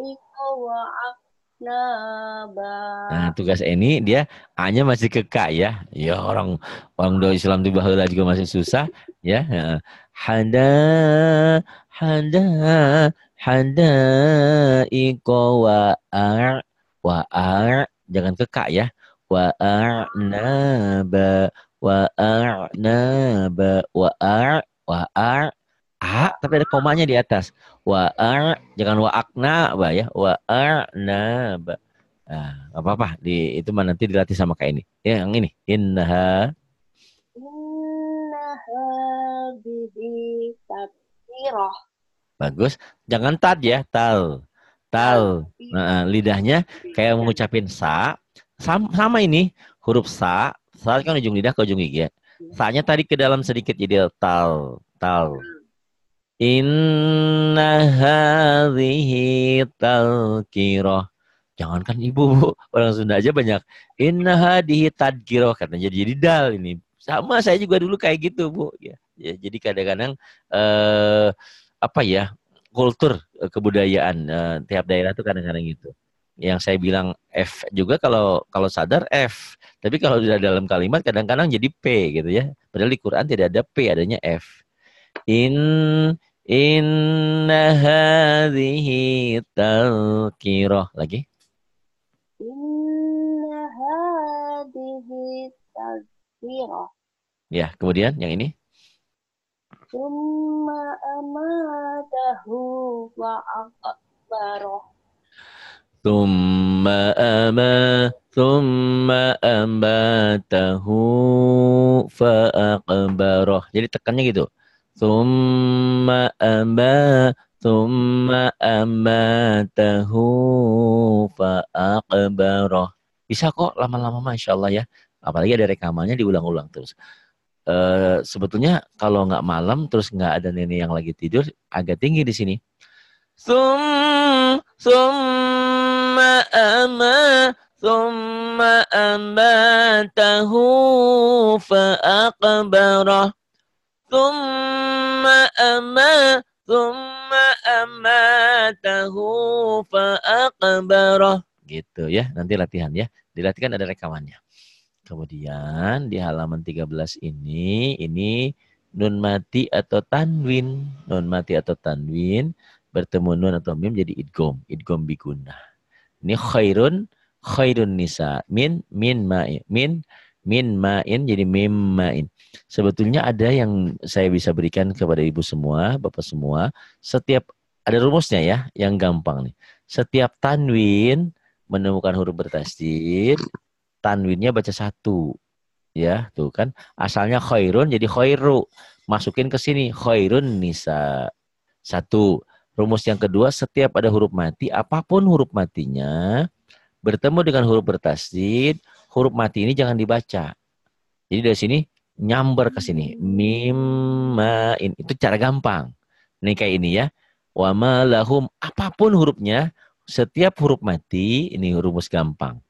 iko Nah, tugas ini dia hanya masih ke K ya. Ya orang orang doa Islam di bahula juga masih susah ya. Hada hada hada iko wa'ar wa'ar jangan ke K ya. Wa'ar naba wa arnaba wa ar wa ar a tapi ada komanya di atas. Wa ar jangan wa akna ba ya. Wa arnaba nah, apa apa di itu mah nanti dilatih sama kayak ini. Ya yang ini. Innaha. Innaha bibi tafsirah bagus. Jangan tad ya tal. Tal. Nah, lidahnya kayak mengucapin sa. Sama, sama ini huruf sa saat kan ujung lidah ke ujung gigi ya. Saatnya tadi ke dalam sedikit jadi tal, tal. Inna hadhihi talqirah. Jangankan ibu, bu. orang Sunda aja banyak. Inna hadhihi tadkirah katanya jadi dal ini. Sama saya juga dulu kayak gitu, Bu. Ya, ya jadi kadang-kadang eh, apa ya? kultur eh, kebudayaan eh, tiap daerah tuh kadang-kadang gitu yang saya bilang F juga kalau kalau sadar F. Tapi kalau sudah dalam kalimat kadang-kadang jadi P gitu ya. Padahal di Quran tidak ada P, adanya F. In inna hadhihi talqirah. Lagi. Inna bihi tadbira. Ya, kemudian yang ini. Summa amatahu wa akbaroh. Thumma ama thumma ambatahu fa'aqbarah. Jadi tekannya gitu. Thumma ama thumma amatahu fa'aqbarah. Bisa kok lama-lama Masya Allah ya. Apalagi ada rekamannya diulang-ulang terus. Uh, sebetulnya kalau nggak malam terus nggak ada nenek yang lagi tidur agak tinggi di sini. Sum, sum, أما ثم أماته فأقبره ثم أما ثم أماته فأقبره gitu ya nanti latihan ya dilatihkan ada rekamannya kemudian di halaman 13 ini ini nun mati atau tanwin nun mati atau tanwin bertemu nun atau mim jadi idgom idgom biguna ini khairun khairun nisa. Min min ma'in. Min min ma'in jadi mim ma'in. Sebetulnya ada yang saya bisa berikan kepada ibu semua, bapak semua. Setiap ada rumusnya ya, yang gampang nih. Setiap tanwin menemukan huruf bertasdid, tanwinnya baca satu. Ya, tuh kan. Asalnya khairun jadi khairu. Masukin ke sini khairun nisa. Satu. Rumus yang kedua, setiap ada huruf mati, apa pun huruf matinya, bertemu dengan huruf bertasdid, huruf mati ini jangan dibaca. Jadi dari sini nyamber ke sini. Mim ma in itu cara gampang. Nih kayak ini ya. Wa ma lahum apa pun hurufnya, setiap huruf mati ini rumus gampang.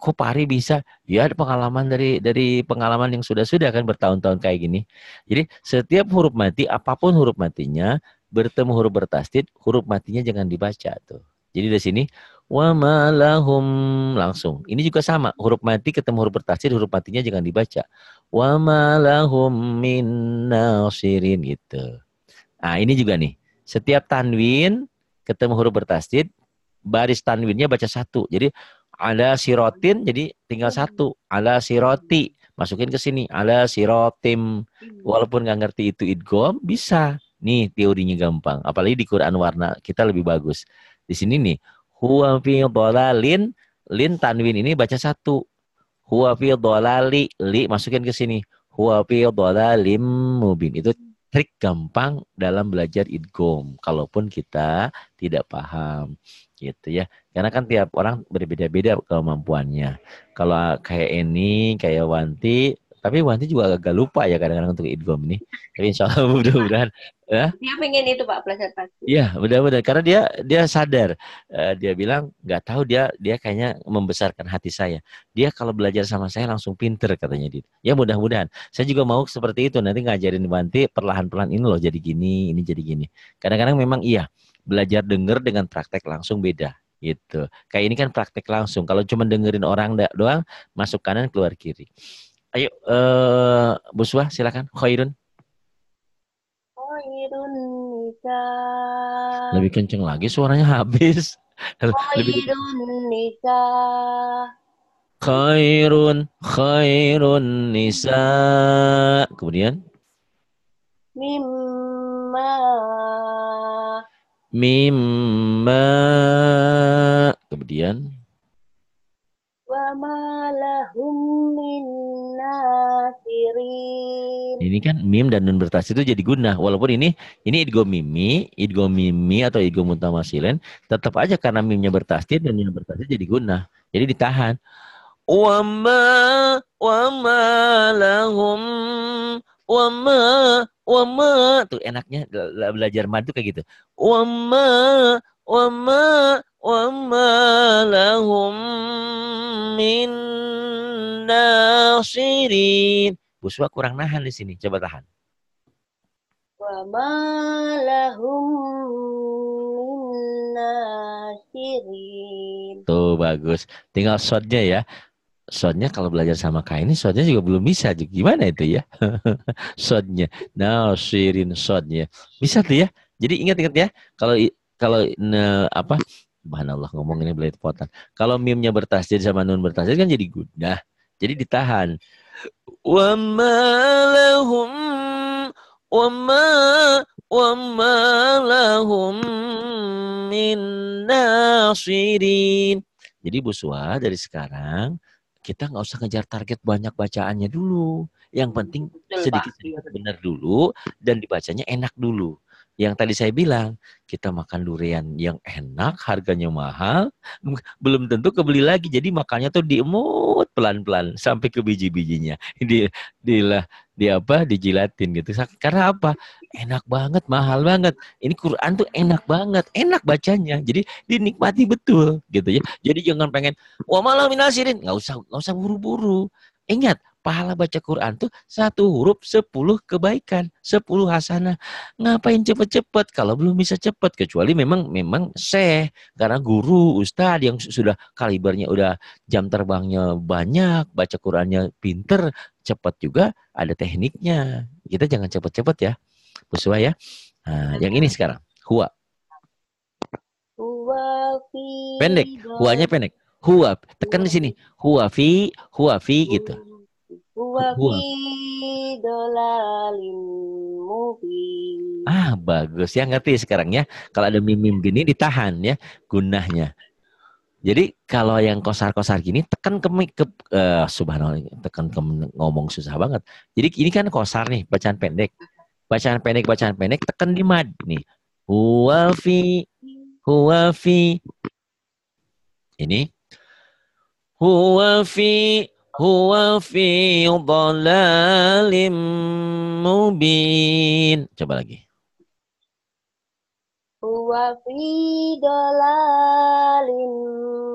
Kok Pari bisa? Ya ada pengalaman dari dari pengalaman yang sudah-sudah kan bertahun-tahun kayak gini. Jadi setiap huruf mati apa pun huruf matinya bertemu huruf bertasdid, huruf matinya jangan dibaca tuh. Jadi dari sini wa malahum langsung. Ini juga sama, huruf mati ketemu huruf bertasdid, huruf matinya jangan dibaca. Wa malahum min nasirin gitu. Nah, ini juga nih. Setiap tanwin ketemu huruf bertasdid, baris tanwinnya baca satu. Jadi ada sirotin jadi tinggal satu. Ala siroti masukin ke sini. Ala sirotim. Walaupun nggak ngerti itu idgom bisa Nih teorinya gampang. Apalagi di Quran warna kita lebih bagus. Di sini nih, huwa fi dolalin, lin tanwin ini baca satu. Huwa fi dolali, li masukin ke sini. Huwa fi dolalim mubin. Itu trik gampang dalam belajar idgom. Kalaupun kita tidak paham gitu ya. Karena kan tiap orang berbeda-beda kemampuannya. Kalau kayak ini, kayak Wanti, tapi Wanti juga agak lupa ya kadang-kadang untuk idgom ini. Tapi insya Allah mudah-mudahan Ya? Dia pengen itu Pak belajar pasti. Iya, mudah-mudahan karena dia dia sadar. Uh, dia bilang nggak tahu dia dia kayaknya membesarkan hati saya. Dia kalau belajar sama saya langsung pinter katanya dia. Ya mudah-mudahan. Saya juga mau seperti itu nanti ngajarin Wanti perlahan-perlahan ini loh jadi gini, ini jadi gini. Kadang-kadang memang iya belajar denger dengan praktek langsung beda gitu. Kayak ini kan praktek langsung. Kalau cuma dengerin orang doang, masuk kanan keluar kiri. Ayo, uh, Bu Suah, silakan. Khairun khairun nisa. Lebih kenceng lagi suaranya habis. Khairun nisa. Khairun khairun nisa. Kemudian mimma mimma kemudian Ini kan mim dan nun bertas itu jadi guna. Walaupun ini ini idgo mimi, idgo mimi atau idgo mutamasilen, tetap aja karena mimnya bertasdid dan nun bertasdid jadi guna. Jadi ditahan. Wama wama lahum wama wama tuh enaknya belajar madu kayak gitu. Wama wama wama lahum min nasirin. Buswa kurang nahan di sini. Coba tahan. Wa malahum nasirin. Tuh bagus. Tinggal shotnya ya. Shotnya kalau belajar sama Kak ini shotnya juga belum bisa. Gimana itu ya? shotnya. Nasirin shotnya. Bisa tuh ya. Jadi ingat-ingat ya. Kalau kalau ne, apa Subhanallah ngomong ini belajar potan. Kalau mimnya bertasjid sama nun bertasjid kan jadi gundah. Jadi ditahan. Wa ma lahum wa ma wa ma lahum min nasirin. Jadi Bu Sua dari sekarang kita nggak usah ngejar target banyak bacaannya dulu. Yang penting sedikit-sedikit benar dulu dan dibacanya enak dulu. Yang tadi saya bilang, kita makan durian yang enak, harganya mahal, belum tentu kebeli lagi. Jadi makannya tuh diemut pelan-pelan sampai ke biji-bijinya. Di, di, di apa? Dijilatin gitu. Karena apa? Enak banget, mahal banget. Ini Quran tuh enak banget, enak bacanya. Jadi dinikmati betul gitu ya. Jadi jangan pengen, wah malah minasirin. Nggak usah, nggak usah buru-buru. Ingat, pahala baca Quran tuh satu huruf sepuluh kebaikan, sepuluh hasanah. Ngapain cepet-cepet kalau belum bisa cepet kecuali memang memang seh karena guru ustadz yang sudah kalibernya udah jam terbangnya banyak, baca Qurannya pinter, cepet juga ada tekniknya. Kita jangan cepet-cepet ya. Sesuai ya. Nah, yang ini sekarang, huwa. Pendek, huanya pendek. Huwa, tekan di sini. Huwa fi, huwa fi gitu. Huwa fi dolalin mubin. Ah, bagus ya ngerti sekarang ya. Kalau ada mimim gini ditahan ya gunahnya. Jadi kalau yang kosar-kosar gini tekan ke, ke uh, subhanallah tekan ke ngomong susah banget. Jadi ini kan kosar nih bacaan pendek. Bacaan pendek bacaan pendek tekan di mad nih. Huwa fi huwa fi ini huwa fi huwa fi dhalalim mubin. Coba lagi. Huwa fi dhalalim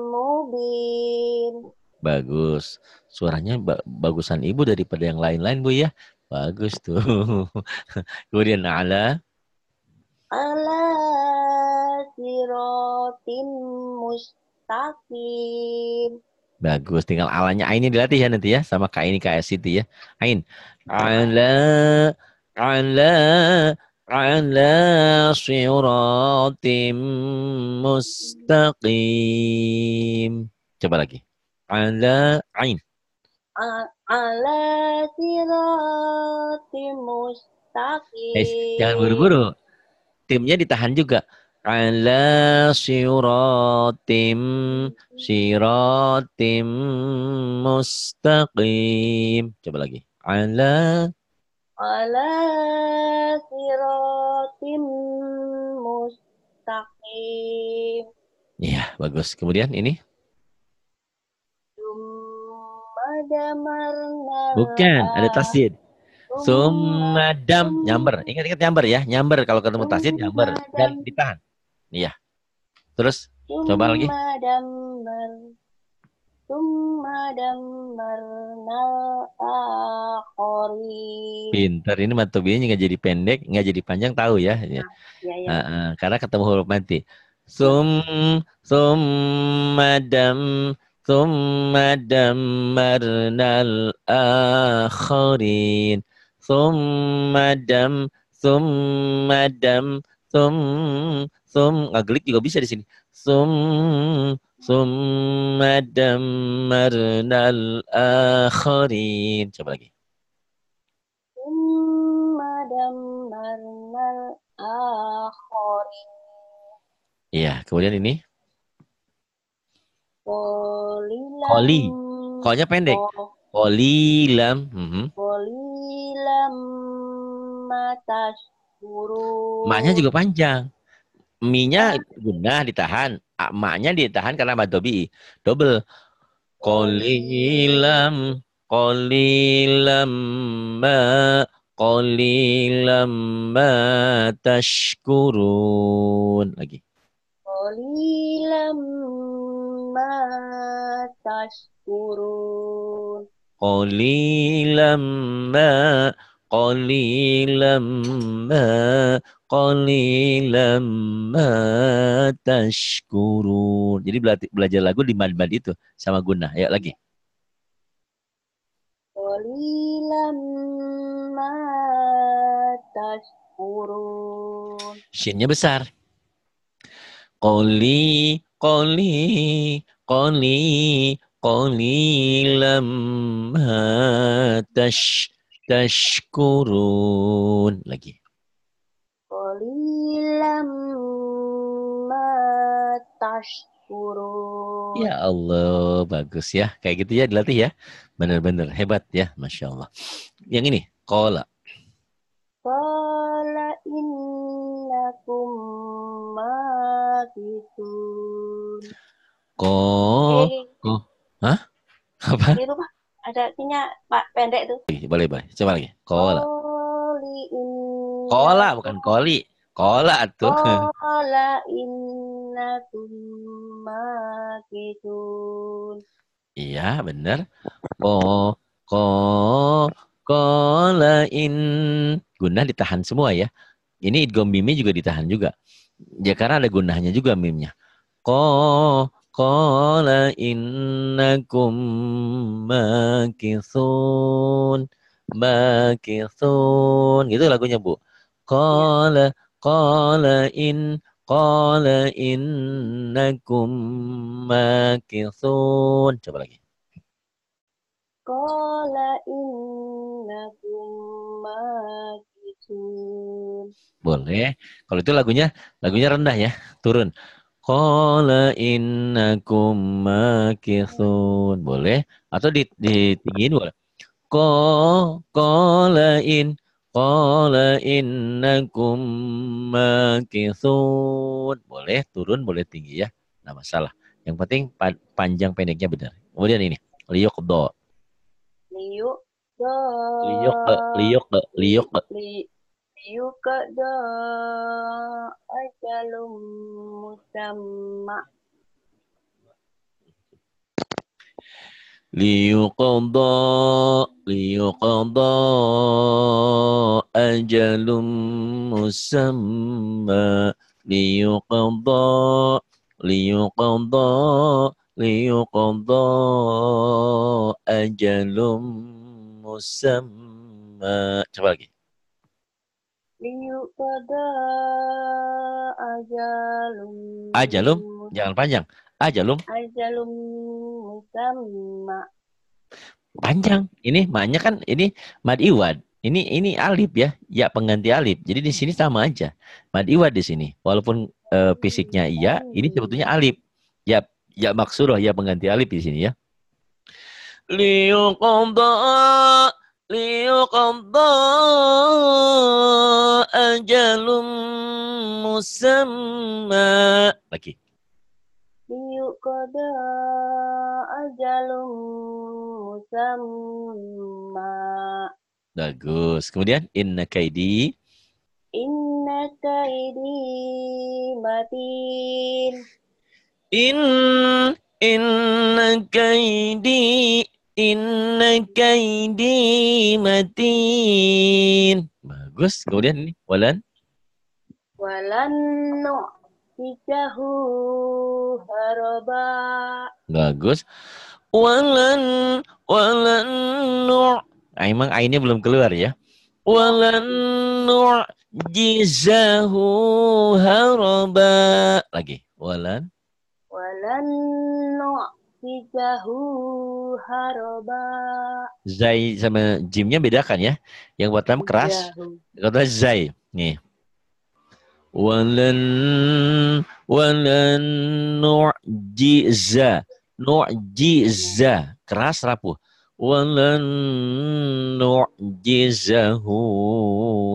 mubin. Bagus. Suaranya ba bagusan ibu daripada yang lain-lain bu ya. Bagus tuh. Kemudian ala. Ala sirotim mustaqim. Bagus, tinggal alanya ini dilatih ya nanti ya sama kak ini KS itu ya. Ain. Ala ala ala siratim mustaqim. Coba lagi. Ala ain. Ala siratim mustaqim. Eh, jangan buru-buru. Timnya ditahan juga ala siratim siratim mustaqim. Coba lagi. Ala ala siratim mustaqim. Iya, bagus. Kemudian ini? Bukan, ada tasjid. Sumadam nyamber. Ingat-ingat nyamber ya, nyamber kalau ketemu tasjid nyamber dan ditahan. Iya. Terus coba lagi. Pinter ini matobinya nggak jadi pendek, nggak jadi panjang tahu ya. ya. ya, ya. Uh, uh, karena ketemu huruf mati. Sum sum madam sum madam marnal akhirin sum madam sum madam sum Sum ngaglik juga bisa di sini. Sum sum marnal akhirin. Coba lagi. marnal akhirin. Iya, kemudian ini. Kolilam. Koli. Kolnya pendek. Kolilam. Mm -hmm. Kolilam matas Maknya juga panjang. Mi-nya guna ditahan, maknya ditahan karena madobi. Double. Qalilam qalilam ma qalilam ma tashkurun. Lagi. Qalilam ma tashkurun. Qalilam ma qalilam ma qalilam ma tashkurun. Jadi belajar lagu di mad-mad itu sama guna. Ya lagi. Qalilam ma tashkurun. Shinnya besar. Qali qali qali qalilam ma tash tashkurun. Lagi. Tashkurun. Ya Allah, bagus ya. Kayak gitu ya dilatih ya. Benar-benar hebat ya, Masya Allah. Yang ini, kola. Qala innakum makithun. Ko, Eh, apa? Di rumah ada artinya Pak pendek tuh. Boleh, boleh. Coba lagi. Kola. Qali innakum Kola bukan koli. Kola tuh. Qala innakum makithun. Iya, benar. Ko, ko, kola in. Gunah ditahan semua ya. Ini idgham mimnya juga ditahan juga. Ya karena ada gunahnya juga mimnya. Ko, kola innakum makithun. Makithun. Gitu lagunya, Bu. Qala, qala in, qala innakum makithun. Coba lagi. Qala innakum makithun. Boleh. Kalau itu lagunya lagunya rendah ya, turun. Qala innakum makithun. Boleh. Atau di ditinggiin boleh. Ko qala in qala innakum makithun. Boleh turun, boleh tinggi ya. Nggak masalah. Yang penting pa- panjang pendeknya benar. Kemudian ini liyuqda. Liyuk da Liyuq liyuq liyuq li liyuk da ajalum musamma ليقضى ليقضى أجل مسمى ليقضى ليقضى ليقضى أجل مسمى coba lagi liyuk da ajalum Ajalum? jangan panjang ajalum ajalum musamma panjang. Ini maknya kan ini mad iwad. Ini ini alif ya. Ya pengganti alif jadi di sini sama aja. Mad iwad di sini. Walaupun eh, fisiknya iya ini sebetulnya alif ya ya maksuroh ya pengganti alif di sini ya. Liyuqadha liyuqadha ajalum musamma. Lagi da ajalum musamma bagus kemudian inna kaidi Inna kaidi matin. In inna kaidi inna kaidi matin. Bagus. Kemudian ini walan Walan nu'tikahu haraba. bagus. Walan walan nu' nah, emang ainnya belum keluar ya. Walan nu'jizahu haraba. Lagi. Walan Walan nu'tikahu haraba. zai sama jimnya bedakan ya. Yang pertama keras, kata zai. Nih. Walan walan nu'jiza. Nu'jiza. Keras rapuh. Walan nu'jizahu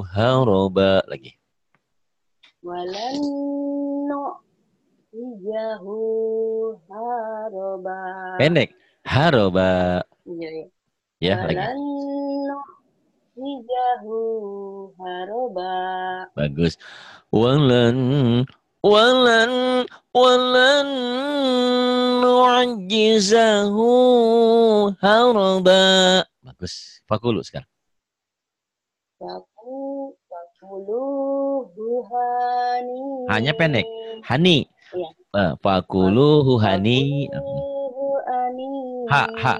haraba. Lagi. Walan nu'tikahu haraba. Pendek. Haraba. Iya, iya. Ya, lagi. Nu'tikahu haraba. Bagus. Walan walan walan nu'jizahu haraba. Bagus. Fakulu sekarang. Faku fakulu hani. Hanya pendek. Hani. Iya. Eh, Fakuluhu hani. hani. Ha, ha.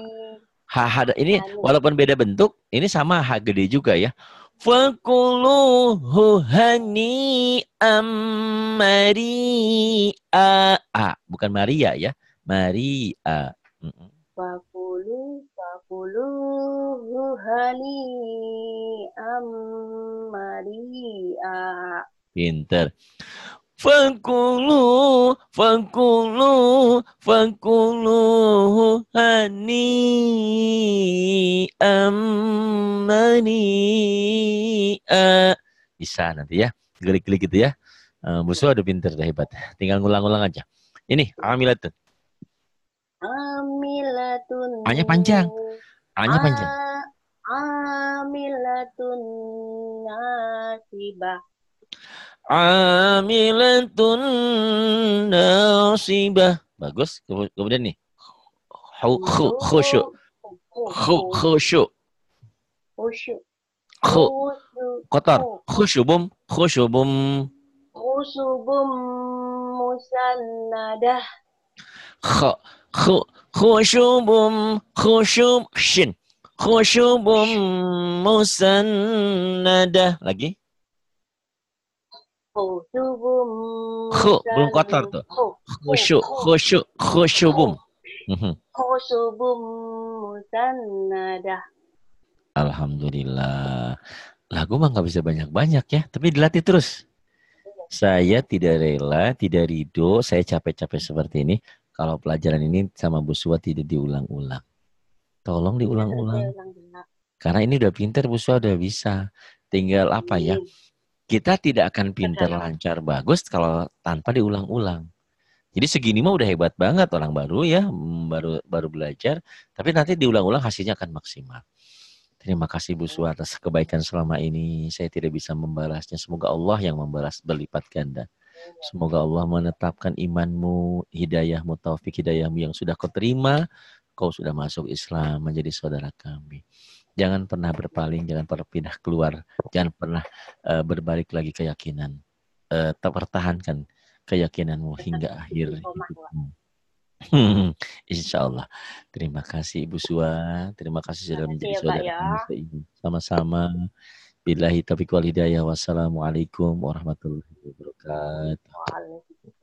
Ha, ini walaupun beda bentuk, ini sama ha gede juga ya. Fakuluhu hani amari a. Bukan Maria ya. Maria. Fakulu fakulu hani amaria. Pinter. Fakulu, fakulu, fakulu hani amania. Bisa nanti ya, gelik-gelik gitu ya. Uh, musuh ada pinter, dah hebat. Tinggal ngulang-ngulang aja. Ini amilatun. Amilatun. Hanya panjang. Hanya panjang. Amilatun nasibah. Amilatun nasibah. Bagus. Kemudian nih. Khusyuk. Khusyuk. Khusyuk. Khu. Kotor. Khusyubum. Khusyubum. Khusyubum musannadah. Kh. Khusyubum. Khusyub. Shin. Khusyubum musannadah. Lagi. Khusyubum. Khu. Belum kotor tuh. Khusyuk. Khusyuk. Khusyubum. Khusyubum musannadah. Alhamdulillah. Lagu mah nggak bisa banyak-banyak ya, tapi dilatih terus. Saya tidak rela, tidak ridho, saya capek-capek seperti ini. Kalau pelajaran ini sama Bu Suwa tidak diulang-ulang. Tolong diulang-ulang. Karena ini udah pinter, Bu Suwa udah bisa. Tinggal apa ya? Kita tidak akan pinter, lancar, bagus kalau tanpa diulang-ulang. Jadi segini mah udah hebat banget orang baru ya, baru baru belajar. Tapi nanti diulang-ulang hasilnya akan maksimal. Terima kasih Bu Su atas kebaikan selama ini. Saya tidak bisa membalasnya. Semoga Allah yang membalas berlipat ganda. Semoga Allah menetapkan imanmu, hidayahmu, taufik hidayahmu yang sudah kau terima. Kau sudah masuk Islam menjadi saudara kami. Jangan pernah berpaling, jangan pernah pindah keluar, jangan pernah uh, berbalik lagi keyakinan. Uh, pertahankan keyakinanmu hingga akhir hidupmu. Insya Allah. Terima kasih Ibu Sua. Terima kasih sudah menjadi ya, saudara ya. Sama-sama. Billahi taufiq wal hidayah. Wassalamualaikum warahmatullahi wabarakatuh.